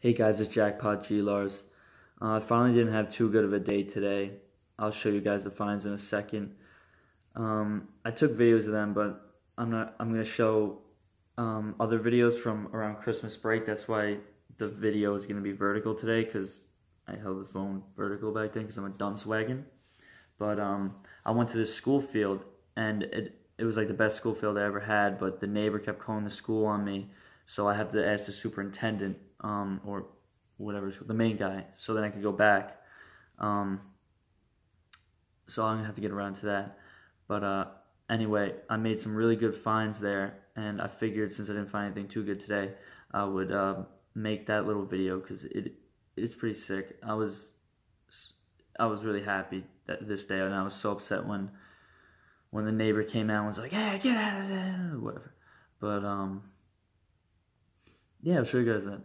Hey guys, it's Jackpot G Larz. Uh, I finally didn't have too good of a day today. I'll show you guys the finds in a second. Um, I took videos of them, but I'm not. I'm gonna show um, other videos from around Christmas break. That's why the video is gonna be vertical today, because I held the phone vertical back then, because I'm a dunce wagon. But um, I went to this school field, and it it was like the best school field I ever had. But the neighbor kept calling the school on me, so I have to ask the superintendent um, or whatever, the main guy, so then I could go back. Um, so I'm gonna have to get around to that. But uh, anyway, I made some really good finds there, and I figured since I didn't find anything too good today, I would uh, make that little video because it it's pretty sick. I was I was really happy that this day, and I was so upset when when the neighbor came out and was like, "Hey, get out of there," whatever. But um, yeah, I'll show you guys that.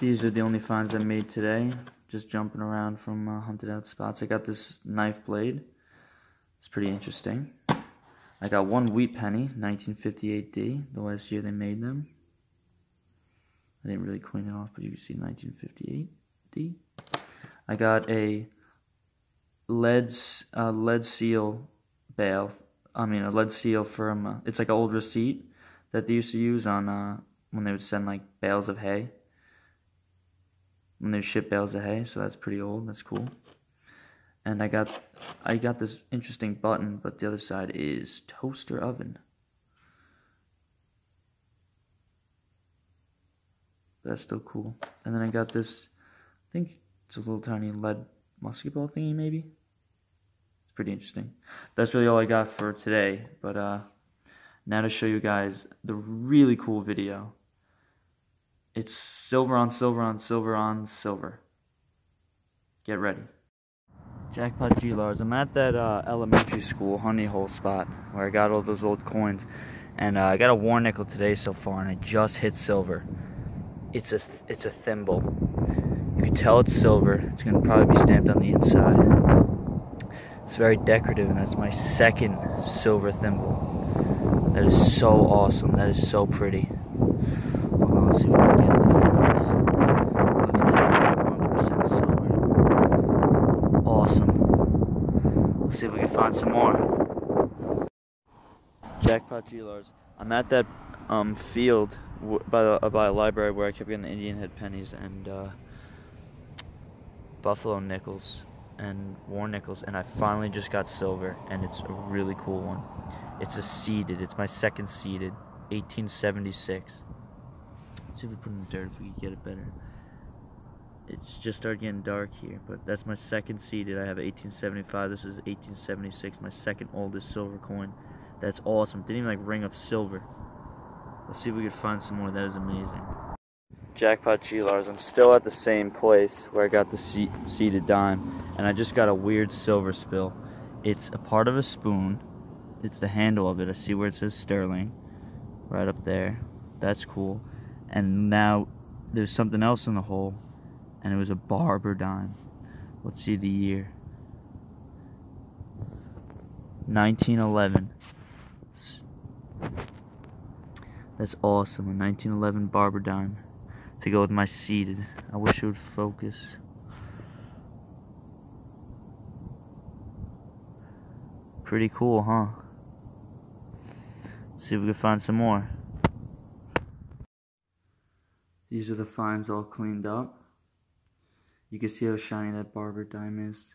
These are the only finds I made today. Just jumping around from uh, hunted out spots. I got this knife blade. It's pretty interesting. I got one wheat penny, 1958D, the last year they made them. I didn't really clean it off, but you can see 1958D. I got a lead uh, lead seal bale. I mean, a lead seal from. Uh, it's like an old receipt that they used to use on uh, when they would send like bales of hay when they ship bales of hay, so that's pretty old. That's cool. And I got I got this interesting button, but the other side is toaster oven. That's still cool. And then I got this, I think it's a little tiny lead musket ball thingy, maybe. It's pretty interesting. That's really all I got for today. But uh, now to show you guys the really cool video it's silver on silver on silver on silver. Get ready. Jackpot G Larz. I'm at that uh, elementary school honey hole spot where I got all those old coins, and uh, I got a war nickel today so far, and I just hit silver. It's a it's a thimble. You can tell it's silver. It's gonna probably be stamped on the inside. It's very decorative, and that's my second silver thimble. That is so awesome. That is so pretty. Let's see if we can get it focus. Look at that, 100% silver. Awesome. Let's see if we can find some more. Jackpot G-Larz. I'm at that um, field by the uh, by a library where I kept getting Indian head pennies and uh, buffalo nickels and war nickels, and I finally just got silver, and it's a really cool one. It's a seated. It's my second seated, 1876. Let's see if we put in the dirt if we can get it better. It's just started getting dark here, but that's my second seated. I have 1875. This is 1876, my second oldest silver coin. That's awesome. Didn't even like ring up silver. Let's see if we could find some more. That is amazing. Jackpot G-Larz. I'm still at the same place where I got the se seated dime, and I just got a weird silver spill. It's a part of a spoon. It's the handle of it. I see where it says Sterling, right up there. That's cool and now there's something else in the hole and it was a barber dime. Let's see the year. 1911 that's awesome a 1911 barber dime. To go with my seated. I wish it would focus. Pretty cool huh? Let's see if we can find some more these are the fines all cleaned up. You can see how shiny that barber dime is.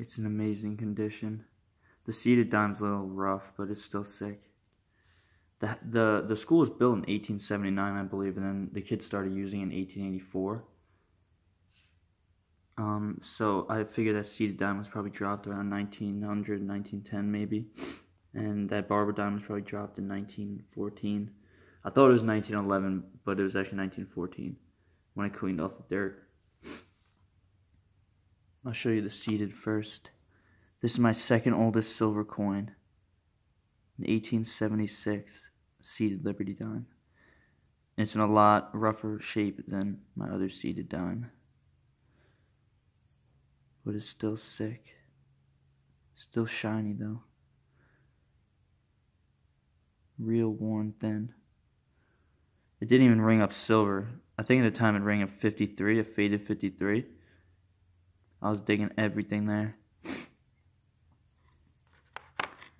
It's in amazing condition. The seated dime's a little rough, but it's still sick. The, the, the school was built in 1879, I believe, and then the kids started using it in 1884. Um, so I figured that seated dime was probably dropped around 1900, 1910 maybe. And that barber dime was probably dropped in 1914. I thought it was 1911, but it was actually 1914 when I cleaned off the dirt. I'll show you the seated first. This is my second oldest silver coin. An 1876 seated Liberty dime. It's in a lot rougher shape than my other seated dime. But it's still sick. Still shiny though. Real worn thin. It didn't even ring up silver. I think at the time it rang up 53, a faded 53. I was digging everything there.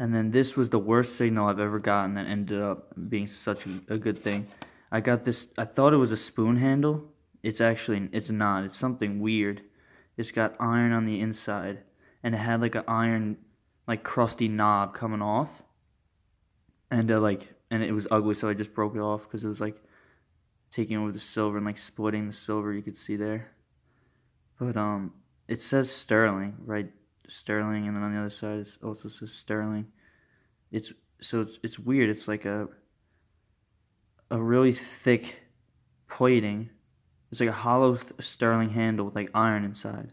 And then this was the worst signal I've ever gotten that ended up being such a good thing. I got this, I thought it was a spoon handle. It's actually, it's not. It's something weird. It's got iron on the inside. And it had like an iron, like crusty knob coming off. And uh, like, and it was ugly, so I just broke it off because it was like taking over the silver and like splitting the silver you could see there. But um, it says sterling, right? Sterling, and then on the other side it also says sterling. It's so it's it's weird. It's like a a really thick plating. It's like a hollow sterling handle with like iron inside.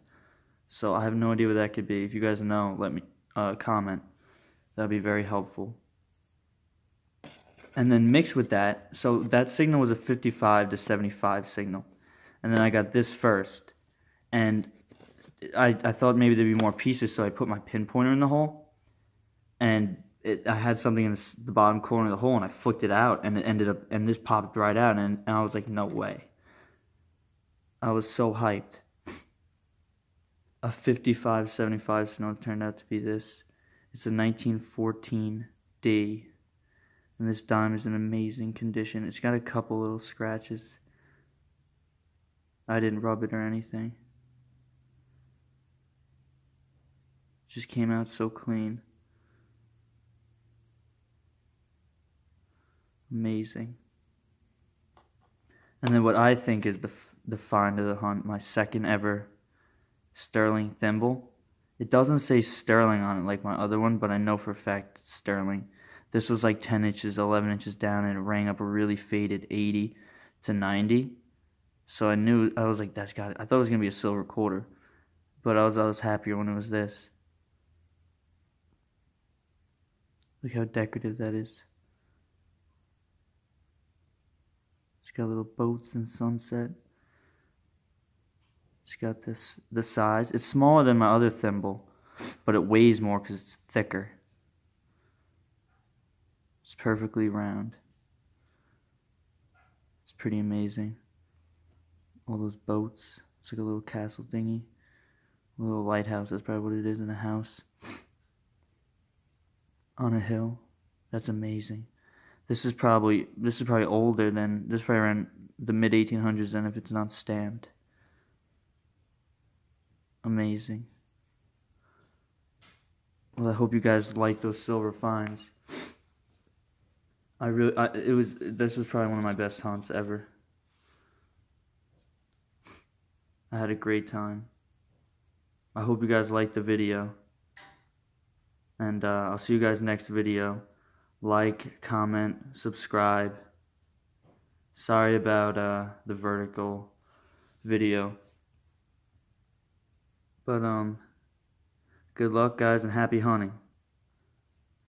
So I have no idea what that could be. If you guys know, let me uh, comment. That'd be very helpful. And then mixed with that, so that signal was a 55 to 75 signal. And then I got this first. And I, I thought maybe there'd be more pieces, so I put my pinpointer in the hole. And it, I had something in the, bottom corner of the hole, and I flicked it out, and it ended up, and this popped right out, and, and I was like, no way. I was so hyped. A 55 75 signal turned out to be this. It's a 1914 D, and this dime is in amazing condition. It's got a couple little scratches. I didn't rub it or anything. Just came out so clean. Amazing. And then what I think is the the find of the hunt, my second ever sterling thimble. It doesn't say sterling on it like my other one, but I know for a fact it's sterling. This was like 10 inches, 11 inches down, and it rang up a really faded 80 to 90. So I knew, I was like, that's got it. I thought it was going to be a silver quarter, but I was, I was happier when it was this. Look how decorative that is. It's got little boats and sunset. It's got this the size. It's smaller than my other thimble, but it weighs more because it's thicker. It's perfectly round. It's pretty amazing. All those boats. It's like a little castle thingy. A little lighthouse. That's probably what it is in a house on a hill. That's amazing. This is probably this is probably older than this is probably around the mid 1800s then if it's not stamped. Amazing. Well, I hope you guys like those silver finds. I really, I, it was, this was probably one of my best hunts ever. I had a great time. I hope you guys liked the video. And uh, I'll see you guys next video. Like, comment, subscribe. Sorry about uh, the vertical video. But um, good luck, guys, and happy hunting.